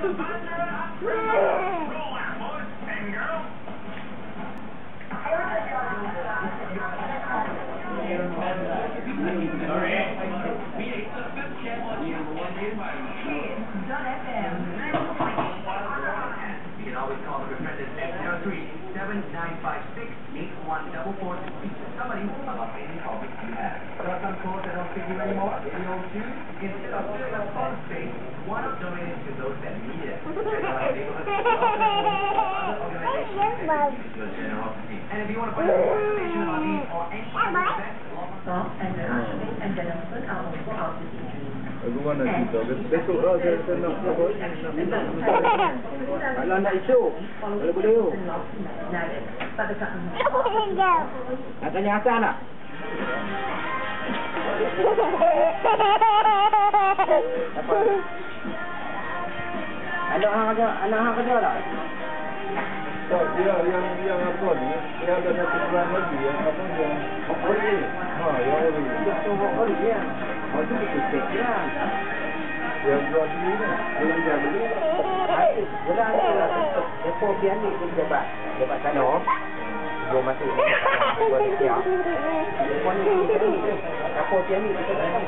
You can always call the representative at 03-7956-8144 to speak to somebody about any problems you have. There are some clothes that don't fit you anymore, you know, shoes. Instead of filling up phone space, why not donate it to those that need it? Check out our neighborhood other organizations that can use your generosity. And if you want to find out more information about these or any other events, Soft and actually and then put out for our Aku mana cerita. Besok lah saya saya nak apa? Anak hang ada, anak hang ada lah. Tak, dia yang dia apa ni? Dia ada satu plan lagi ya, apa dia? Okey. Ha, ya ni. Dia tu okey ya. oh, dia. Waktu tu kita plan. Dia dua kan? dia ni. Dia dia ni. Dia dah ada lah. Dia pun dia ni dia dapat. Dapat sana. Dia masuk. Dia dia. Dia pun dia. của tiếng thì tôi thấy rằng